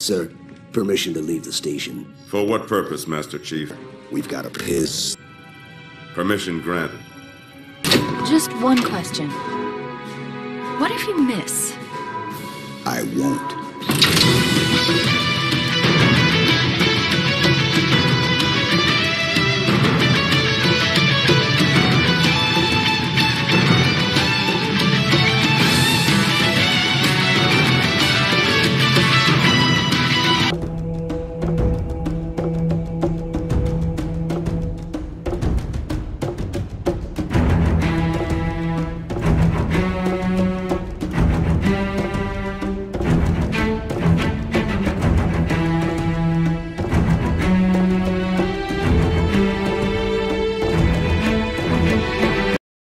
Sir, permission to leave the station. For what purpose, Master Chief? We've got a piss. Permission granted. Just one question. What if you miss? I won't.